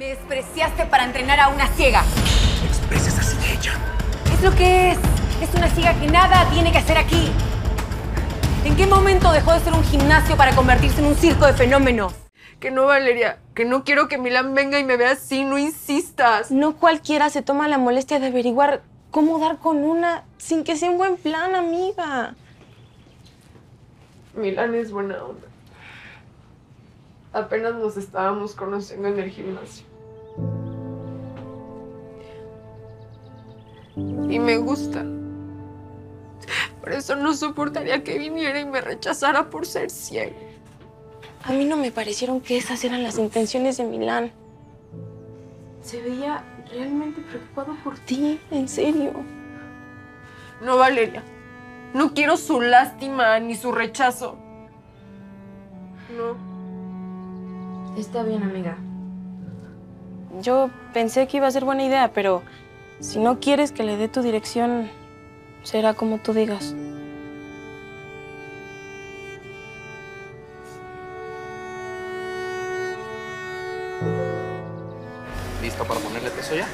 Me despreciaste para entrenar a una ciega. No expreses así de ella. Es lo que es. Es una ciega que nada tiene que hacer aquí. ¿En qué momento dejó de ser un gimnasio para convertirse en un circo de fenómenos? Que no, Valeria, que no quiero que Milán venga y me vea así, no insistas. No cualquiera se toma la molestia de averiguar cómo dar con una sin que sea un buen plan, amiga. Milán es buena onda. Apenas nos estábamos conociendo en el gimnasio. Y me gusta. Por eso no soportaría que viniera y me rechazara por ser ciego. A mí no me parecieron que esas eran las intenciones de Milán. Se veía realmente preocupado por ti, en serio. No, Valeria. No quiero su lástima ni su rechazo. No. Está bien, amiga. Yo pensé que iba a ser buena idea, pero si no quieres que le dé tu dirección, será como tú digas. ¿Listo para ponerle peso ya?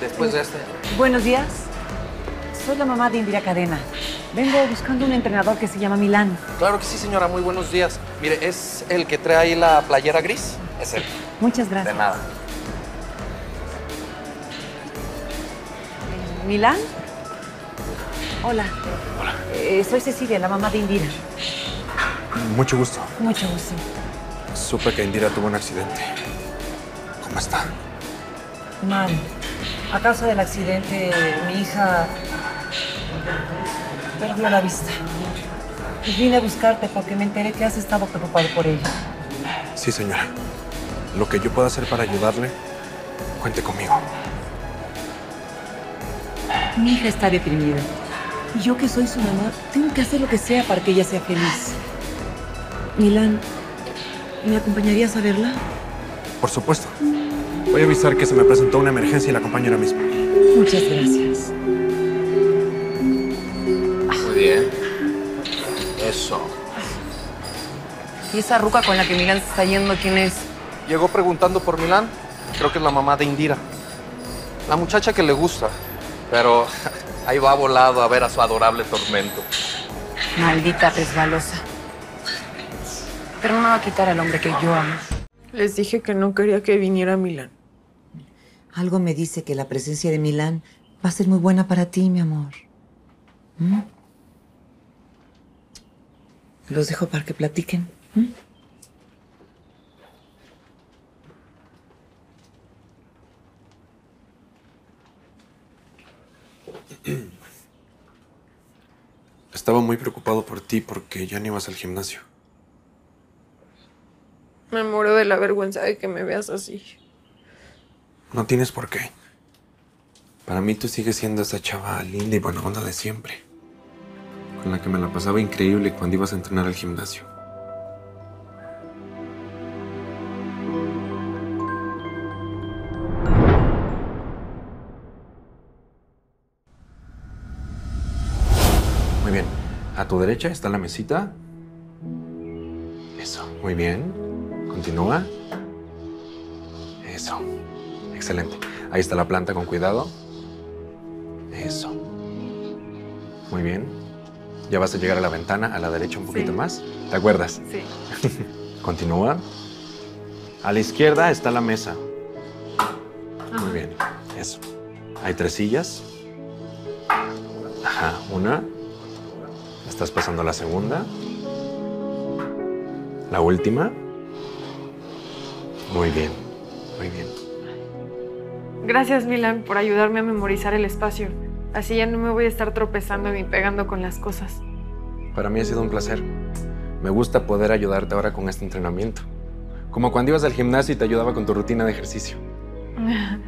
Después de este... Buenos días. Soy la mamá de Indira Cadena. Vengo buscando un entrenador que se llama Milán. Claro que sí, señora. Muy buenos días. Mire, ¿es el que trae ahí la playera gris? Es él. Muchas De gracias. nada. ¿Milán? Hola. Hola. soy Cecilia, la mamá de Indira. Mucho gusto. Mucho gusto. Supe que Indira tuvo un accidente. ¿Cómo está? Mal. A causa del accidente, mi hija perdió la vista. Y vine a buscarte porque me enteré que has estado preocupado por ella. Sí, señora. Lo que yo pueda hacer para ayudarle, cuente conmigo. Mi hija está deprimida. Y yo que soy su mamá, tengo que hacer lo que sea para que ella sea feliz. Milán, ¿me acompañarías a verla? Por supuesto. Voy a avisar que se me presentó una emergencia y la acompaño ahora mismo. Muchas gracias. Muy bien. Eso. ¿Y esa ruca con la que Milán se está yendo, quién es? Llegó preguntando por Milán. Creo que es la mamá de Indira. La muchacha que le gusta. Pero ahí va volado a ver a su adorable tormento. Maldita resbalosa. Pero no me va a quitar al hombre que yo amo. Les dije que no quería que viniera Milán. Algo me dice que la presencia de Milán va a ser muy buena para ti, mi amor. ¿Mm? Los dejo para que platiquen. ¿Mm? Estaba muy preocupado por ti porque ya no ibas al gimnasio. Me muero de la vergüenza de que me veas así. No tienes por qué. Para mí tú sigues siendo esa chava linda y buena onda de siempre. Con la que me la pasaba increíble cuando ibas a entrenar al gimnasio. Muy bien. A tu derecha está la mesita. Eso. Muy bien. Continúa. Eso. Excelente. Ahí está la planta con cuidado. Eso. Muy bien. Ya vas a llegar a la ventana, a la derecha un poquito Sí. más. ¿Te acuerdas? Sí. Continúa. A la izquierda está la mesa. Muy bien. Eso. Hay tres sillas. Ajá. Una. Estás pasando la segunda. La última. Muy bien. Muy bien. Gracias, Milán, por ayudarme a memorizar el espacio. Así ya no me voy a estar tropezando ni pegando con las cosas. Para mí ha sido un placer. Me gusta poder ayudarte ahora con este entrenamiento. Como cuando ibas al gimnasio y te ayudaba con tu rutina de ejercicio.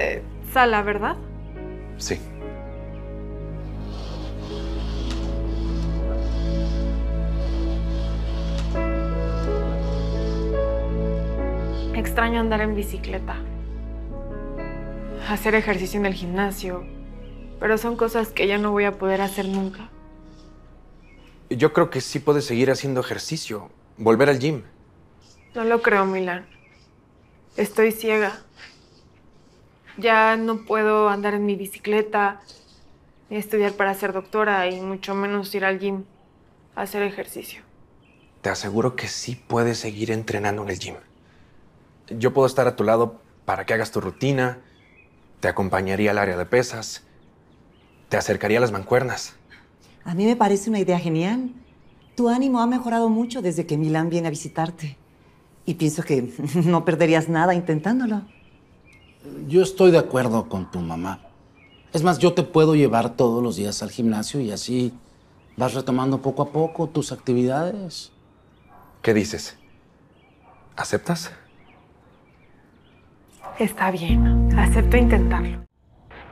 Eh, Sala, ¿verdad? Sí. Extraño andar en bicicleta. Hacer ejercicio en el gimnasio. Pero son cosas que ya no voy a poder hacer nunca. Yo creo que sí puedes seguir haciendo ejercicio. Volver al gym. No lo creo, Milán. Estoy ciega. Ya no puedo andar en mi bicicleta, ni estudiar para ser doctora, y mucho menos ir al gym a hacer ejercicio. Te aseguro que sí puedes seguir entrenando en el gym. Yo puedo estar a tu lado para que hagas tu rutina, te acompañaría al área de pesas, te acercaría a las mancuernas. A mí me parece una idea genial. Tu ánimo ha mejorado mucho desde que Milán viene a visitarte. Y pienso que no perderías nada intentándolo. Yo estoy de acuerdo con tu mamá. Es más, yo te puedo llevar todos los días al gimnasio y así vas retomando poco a poco tus actividades. ¿Qué dices? ¿Aceptas? Está bien, acepto intentarlo.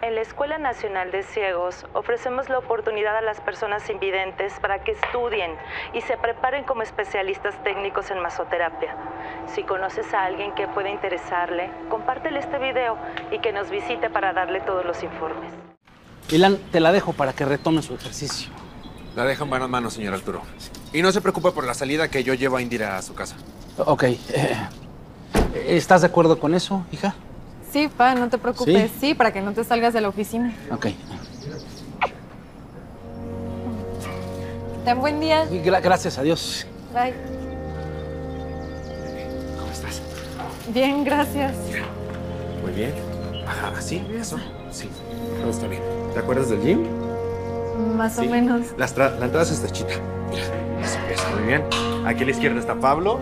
En la Escuela Nacional de Ciegos ofrecemos la oportunidad a las personas invidentes para que estudien y se preparen como especialistas técnicos en masoterapia. Si conoces a alguien que pueda interesarle, compártele este video y que nos visite para darle todos los informes. Milan, te la dejo para que retome su ejercicio. La dejo en buenas manos, señor Arturo. Y no se preocupe por la salida que yo llevo a Indira a su casa. Ok. eh, ¿Estás de acuerdo con eso, hija? Sí, pa, no te preocupes. ¿Sí? Sí, para que no te salgas de la oficina. Ok. Ten buen día. Y gra- gracias a Dios. Bye. ¿Cómo estás? Bien, gracias. Muy bien. Ajá, ¿sí? ¿Eso? Sí. Todo está bien. ¿Te acuerdas del gym? Más Sí. o menos. La, entrada es estrechita. Mira, eso empieza muy bien. Aquí a la izquierda está Pablo.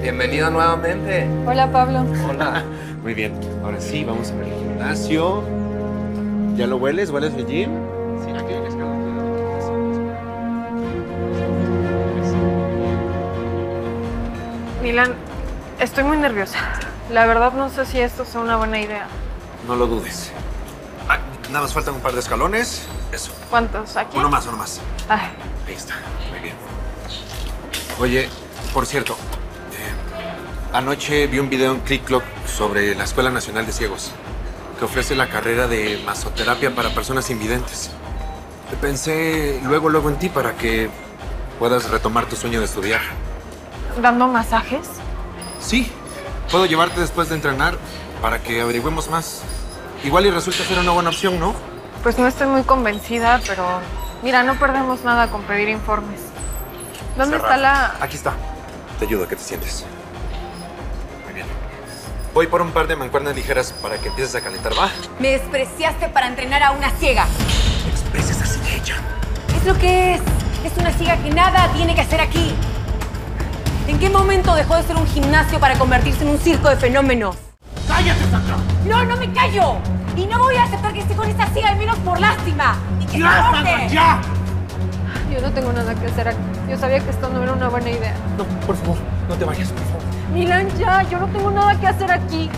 Bienvenido nuevamente. Hola, Pablo. Hola. Muy bien. Ahora sí, vamos a ver el gimnasio. ¿Ya lo hueles? ¿Hueles el gym? Sí, aquí hay. Milan, estoy muy nerviosa. La verdad no sé si esto sea una buena idea. No lo dudes. Ah, nada más faltan un par de escalones. Eso. ¿Cuántos? ¿Aquí? Uno más, uno más. Ay, Ahí está. Muy bien. Oye, por cierto, anoche vi un video en ClickClock sobre la Escuela Nacional de Ciegos, que ofrece la carrera de masoterapia para personas invidentes. Pensé luego, luego en ti para que puedas retomar tu sueño de estudiar. ¿dando masajes? Sí, puedo llevarte después de entrenar para que averigüemos más. Igual y resulta ser una buena opción, ¿no? Pues no estoy muy convencida, pero mira, no perdemos nada con pedir informes. ¿Dónde está la...? Aquí está. Te ayudo a que te sientes. Voy por un par de mancuernas ligeras para que empieces a calentar, ¿va? Me despreciaste para entrenar a una ciega. Expreses así de ella. Es lo que es. Es una ciega que nada tiene que hacer aquí. ¿En qué momento dejó de ser un gimnasio para convertirse en un circo de fenómenos? ¡Cállate, Sandra! ¡No, no me callo! Y no voy a aceptar que esté con esta ciega, al menos por lástima. ¡Y que se corte! ¡Ya! Yo no tengo nada que hacer aquí. Yo sabía que esto no era una buena idea. No, por favor, no te vayas, por favor. Milan, ya, yo no tengo nada que hacer aquí.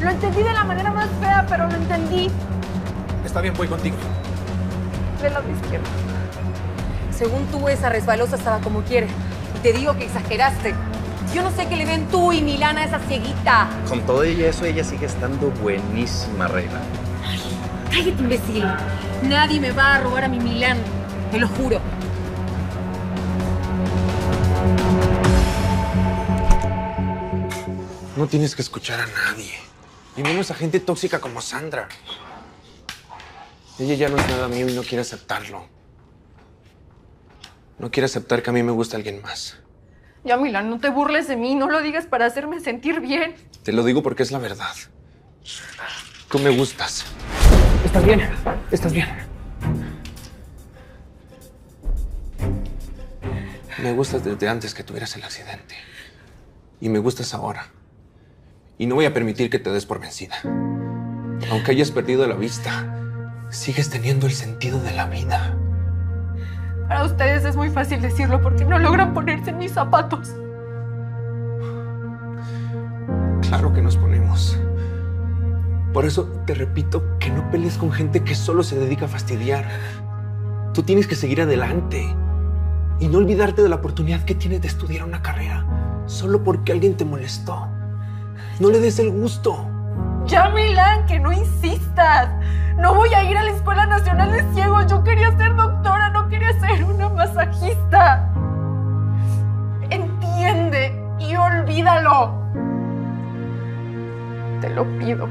Lo entendí de la manera más fea, pero lo entendí. Está bien, voy contigo. Del lado izquierdo. Según tú, esa resbalosa estaba como quiere. Y te digo que exageraste. Yo no sé qué le ven tú y Milana a esa cieguita. Con todo y eso, ella sigue estando buenísima, Reina. Cállate, imbécil. Nadie me va a robar a mi Milán. Te lo juro. No tienes que escuchar a nadie. Y menos a gente tóxica como Sandra. Ella ya no es nada mío y no quiere aceptarlo. No quiere aceptar que a mí me gusta alguien más. Ya, Milan, no te burles de mí. No lo digas para hacerme sentir bien. Te lo digo porque es la verdad. Tú me gustas. ¿Estás bien? ¿Estás bien? Me gustas desde antes que tuvieras el accidente. Y me gustas ahora. Y no voy a permitir que te des por vencida. Aunque hayas perdido la vista, sigues teniendo el sentido de la vida. Para ustedes es muy fácil decirlo porque no logran ponerse en mis zapatos. Claro que nos ponemos. Por eso te repito que no pelees con gente que solo se dedica a fastidiar. Tú tienes que seguir adelante y no olvidarte de la oportunidad que tienes de estudiar una carrera solo porque alguien te molestó. No le des el gusto. Ya, Milan, que no insistas. No voy a ir a la Escuela Nacional de Ciegos. Yo quería ser doctora, no quería ser una masajista. Entiende y olvídalo. Te lo pido.